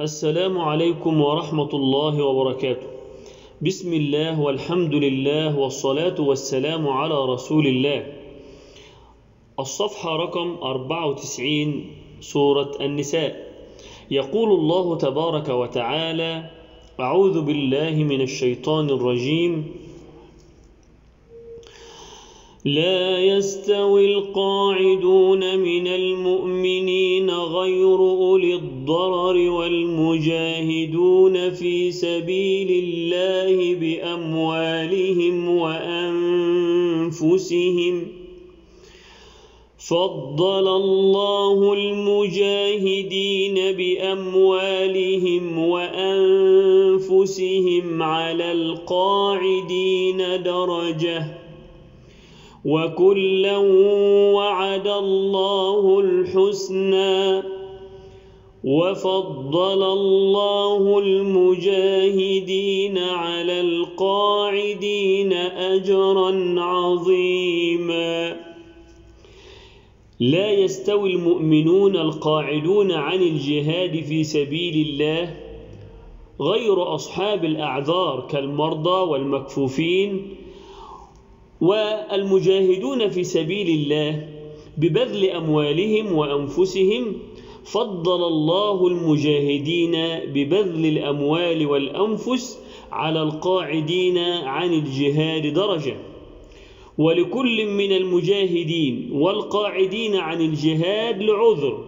السلام عليكم ورحمة الله وبركاته. بسم الله والحمد لله والصلاة والسلام على رسول الله. الصفحة رقم 94 سورة النساء. يقول الله تبارك وتعالى أعوذ بالله من الشيطان الرجيم. لا يستوي القاعدون من المؤمنين غير أولي الضرر والمجاهدون في سبيل الله بأموالهم وأنفسهم فضل الله المجاهدين بأموالهم وأنفسهم على القاعدين درجةً وكلا وعد الله الحسنى وفضل الله المجاهدين على القاعدين اجرا عظيما. لا يستوي المؤمنون القاعدون عن الجهاد في سبيل الله غير أصحاب الأعذار كالمرضى والمكفوفين والمجاهدون في سبيل الله ببذل أموالهم وأنفسهم فضل الله المجاهدين ببذل الأموال والأنفس على القاعدين عن الجهاد درجة. ولكل من المجاهدين والقاعدين عن الجهاد لعذر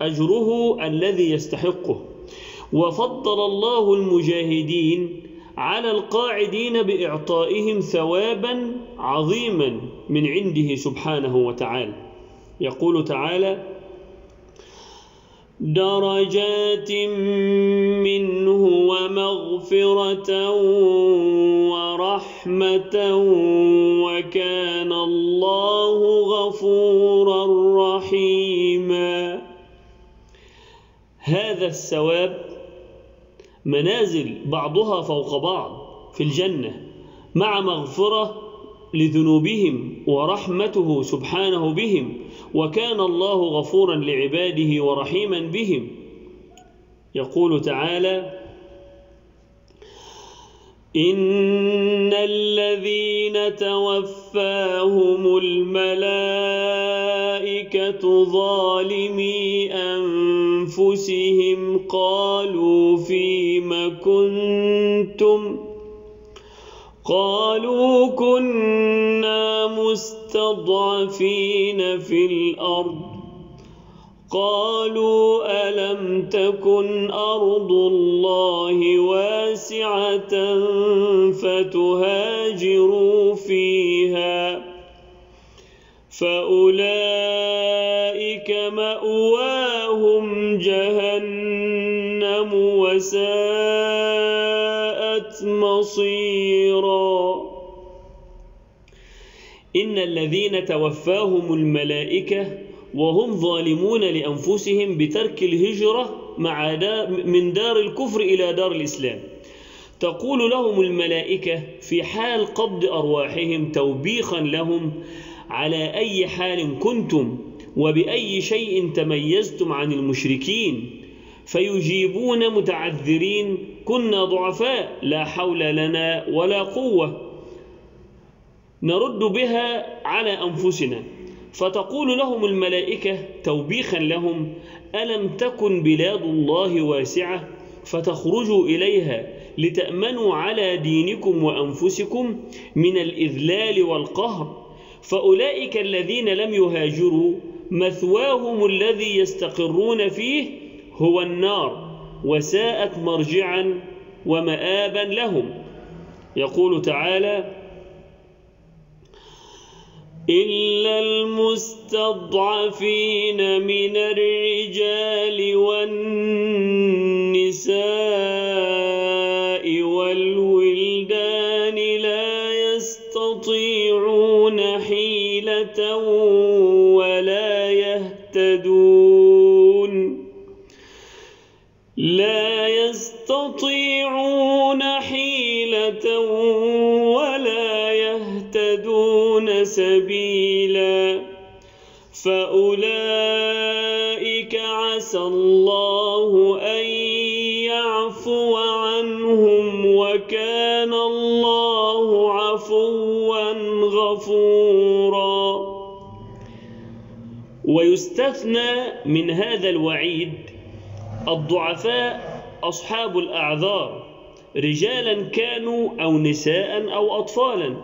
أجره الذي يستحقه. وفضل الله المجاهدين على القاعدين بإعطائهم ثوابا عظيما من عنده سبحانه وتعالى. يقول تعالى درجات منه ومغفرة ورحمة وكان الله غفورا رحيما. هذا الثواب منازل بعضها فوق بعض في الجنة مع مغفرة لذنوبهم ورحمته سبحانه بهم وكان الله غفورا لعباده ورحيما بهم. يقول تعالى إن الذين توفاهم الملائكة ظالمي أنفسهم قالوا فيم كنتم قالوا كنا مستضعفين في الأرض. قالوا ألم تكن أرض الله واسعة فتهاجروا فيها؟ فأولئك مأواهم جهنم وساءت مصيرا. إن الذين توفاهم الملائكة وهم ظالمون لأنفسهم بترك الهجرة مع دا من دار الكفر إلى دار الإسلام. تقول لهم الملائكة في حال قبض أرواحهم توبيخا لهم على أي حال كنتم وبأي شيء تميزتم عن المشركين فيجيبون متعذرين كنا ضعفاء لا حول لنا ولا قوة. نرد بها على أنفسنا. فتقول لهم الملائكة توبيخا لهم ألم تكن بلاد الله واسعة؟ فتخرجوا إليها لتأمنوا على دينكم وأنفسكم من الإذلال والقهر. فأولئك الذين لم يهاجروا مثواهم الذي يستقرون فيه هو النار. وساءت مرجعا ومآبا لهم. يقول تعالى إلا المستضعفين من الرجال والنساء والولدان لا يستطيعون حيلة ولا يهتدون. لا يستطيعون حيلة ولا يهتدون سبيلا. فأولئك عسى الله أن يعفو عنهم وكان الله عفوا غفورا. ويستثنى من هذا الوعيد الضعفاء أصحاب الأعذار رجالا كانوا أو نساء أو أطفالا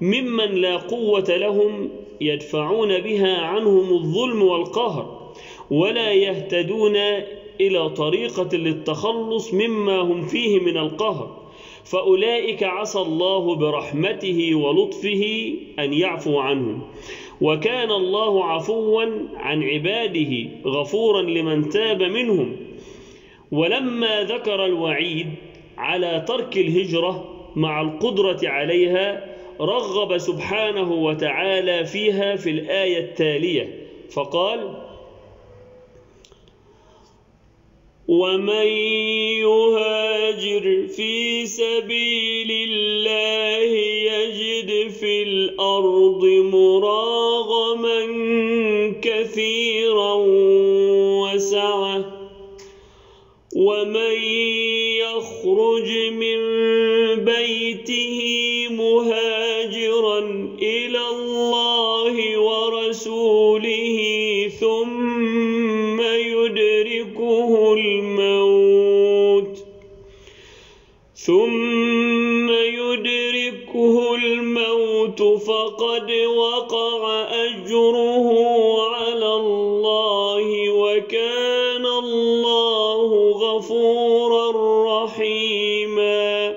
ممن لا قوة لهم يدفعون بها عنهم الظلم والقهر ولا يهتدون إلى طريقة للتخلص مما هم فيه من القهر. فأولئك عسى الله برحمته ولطفه أن يعفو عنهم. وكان الله عفوا عن عباده غفورا لمن تاب منهم. ولما ذكر الوعيد على ترك الهجرة مع القدرة عليها رغب سبحانه وتعالى فيها في الآية التالية فقال ومن يهاجر في سبيل الله يجد في الأرض مراغما كثيرا ومن يخرج من بيته مهاجرا إلى الله رحيما.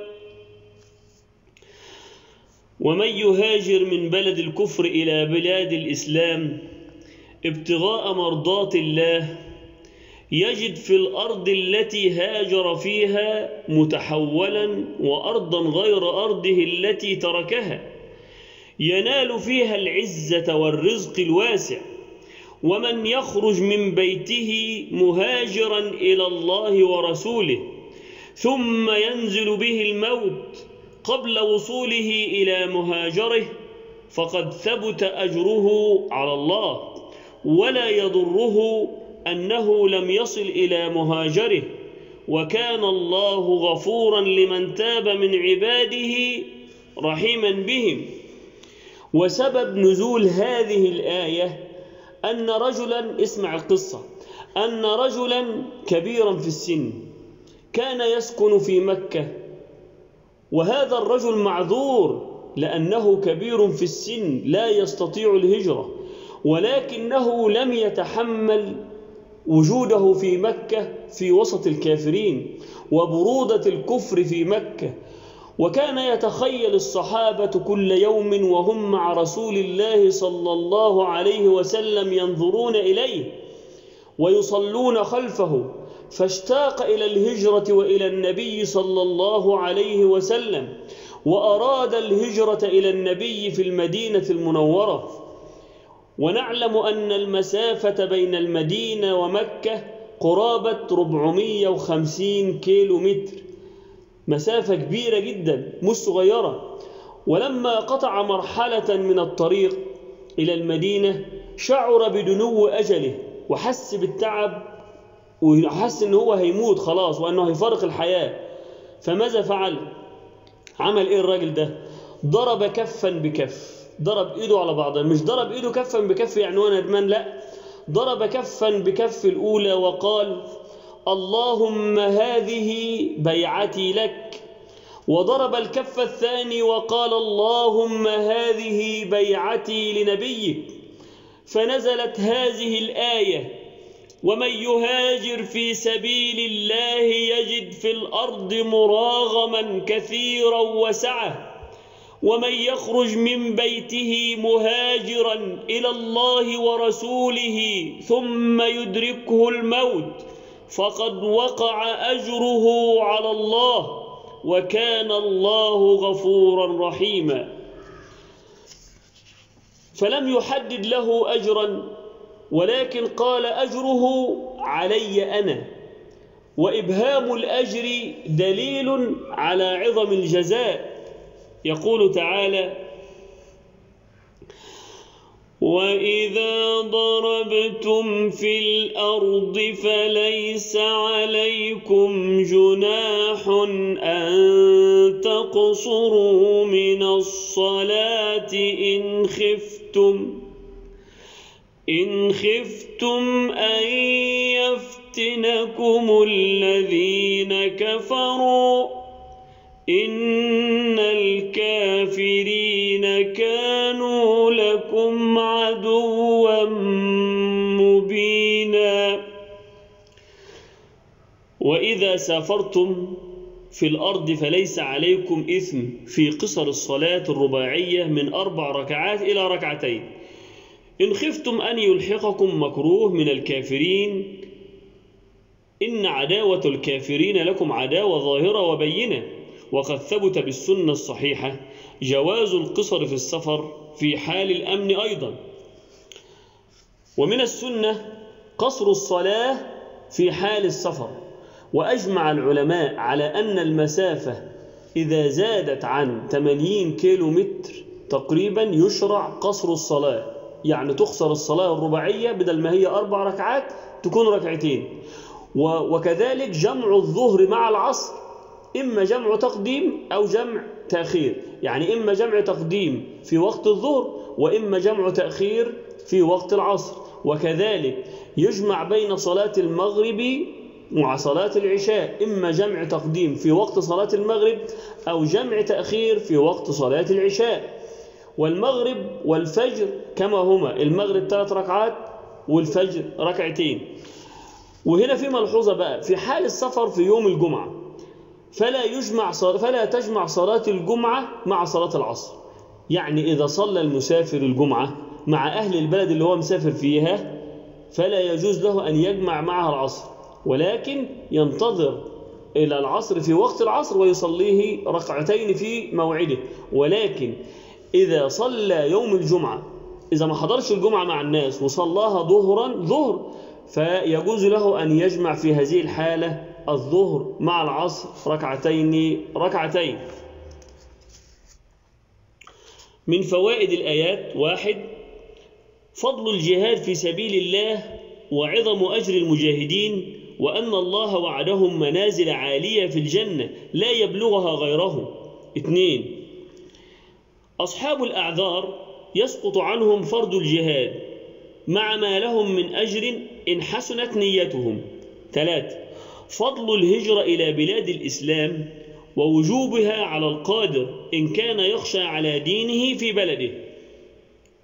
ومن يهاجر من بلد الكفر إلى بلاد الإسلام ابتغاء مرضات الله يجد في الأرض التي هاجر فيها متحولا وأرضا غير أرضه التي تركها ينال فيها العزة والرزق الواسع. ومن يخرج من بيته مهاجرا إلى الله ورسوله ثم ينزل به الموت قبل وصوله إلى مهاجره فقد ثبت أجره على الله ولا يضره أنه لم يصل إلى مهاجره. وكان الله غفورا لمن تاب من عباده رحيما بهم. وسبب نزول هذه الآية أن رجلا اسمع القصة أن رجلا كبيرا في السن كان يسكن في مكة. وهذا الرجل معذور لأنه كبير في السن لا يستطيع الهجرة ولكنه لم يتحمل وجوده في مكة في وسط الكافرين وبرودة الكفر في مكة. وكان يتخيل الصحابة كل يوم وهم مع رسول الله صلى الله عليه وسلم ينظرون إليه ويصلون خلفه. فاشتاق إلى الهجرة وإلى النبي صلى الله عليه وسلم وأراد الهجرة إلى النبي في المدينة المنورة. ونعلم أن المسافة بين المدينة ومكة قرابة 450 كيلو متر مسافة كبيرة جدا مش صغيرة. ولما قطع مرحلة من الطريق إلى المدينة شعر بدنو أجله وحس بالتعب وحس ان هو هيموت خلاص وإنه هيفارق الحياة. فماذا فعل؟ عمل إيه الراجل ده؟ ضرب كفا بكف. ضرب إيده على بعضها مش ضرب إيده كفا بكف يعني هو ندمان لا. ضرب كفا بكف الأولى وقال اللهم هذه بيعتي لك. وضرب الكف الثاني وقال اللهم هذه بيعتي لنبيك. فنزلت هذه الآية. ومن يهاجر في سبيل الله يجد في الأرض مراغما كثيرا وسعة. ومن يخرج من بيته مهاجرا إلى الله ورسوله ثم يدركه الموت فقد وقع أجره على الله وكان الله غفورا رحيما. فلم يحدد له أجرا ولكن قال أجره علي أنا وإبهام الأجر دليل على عظم الجزاء. يقول تعالى وإذا ضربتم في الأرض فليس عليكم جناح أن تقصروا من الصلاة إن خفتم. إن خفتم أن يفتنكم الذين كفروا إن الكافرين كانوا لكم عدوا مبينا. وإذا سافرتم في الأرض فليس عليكم إثم في قصر الصلاة الرباعية من أربع ركعات إلى ركعتين. إن خفتم أن يلحقكم مكروه من الكافرين إن عداوة الكافرين لكم عداوة ظاهرة وبينة. وقد ثبت بالسنة الصحيحة جواز القصر في السفر في حال الأمن أيضا. ومن السنة قصر الصلاة في حال السفر. وأجمع العلماء على أن المسافة إذا زادت عن 80 كيلو متر تقريبا يشرع قصر الصلاة. يعني تخسر الصلاة الرباعية بدل ما هي أربع ركعات تكون ركعتين. وكذلك جمع الظهر مع العصر إما جمع تقديم أو جمع تأخير. يعني إما جمع تقديم في وقت الظهر وإما جمع تأخير في وقت العصر. وكذلك يجمع بين صلاة المغرب مع صلاة العشاء إما جمع تقديم في وقت صلاة المغرب أو جمع تأخير في وقت صلاة العشاء. والمغرب والفجر كما هما. المغرب ثلاث ركعات والفجر ركعتين. وهنا في ملحوظة بقى في حال السفر في يوم الجمعة فلا يجمع فلا تجمع صلاة الجمعة مع صلاة العصر. يعني إذا صلى المسافر الجمعة مع أهل البلد اللي هو مسافر فيها فلا يجوز له أن يجمع معها العصر. ولكن ينتظر إلى العصر في وقت العصر ويصليه ركعتين في موعده. ولكن إذا صلى يوم الجمعة. إذا ما حضرش الجمعة مع الناس وصلاها ظهرا ظهر. فيجوز له أن يجمع في هذه الحالة الظهر مع العصر ركعتين ركعتين. من فوائد الآيات واحد فضل الجهاد في سبيل الله وعظم أجر المجاهدين وأن الله وعدهم منازل عالية في الجنة لا يبلغها غيرهم اثنين أصحاب الأعذار يسقط عنهم فرض الجهاد مع ما لهم من أجر إن حسنت نيتهم. ثلاثة فضل الهجرة إلى بلاد الإسلام ووجوبها على القادر إن كان يخشى على دينه في بلده.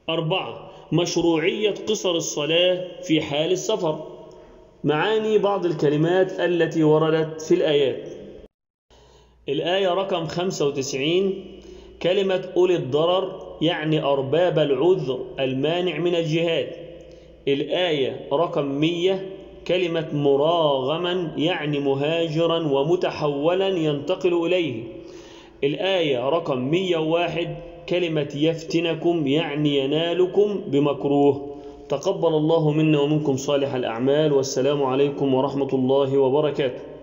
أربعة مشروعية قصر الصلاة في حال السفر. معاني بعض الكلمات التي وردت في الآيات. الآية رقم 95 كلمة أولي الضرر يعني أرباب العذر المانع من الجهاد. الآية رقم 100 كلمة مراغما يعني مهاجرا ومتحولا ينتقل إليه. الآية رقم 101 كلمة يفتنكم يعني ينالكم بمكروه. تقبل الله منا ومنكم صالح الأعمال والسلام عليكم ورحمة الله وبركاته.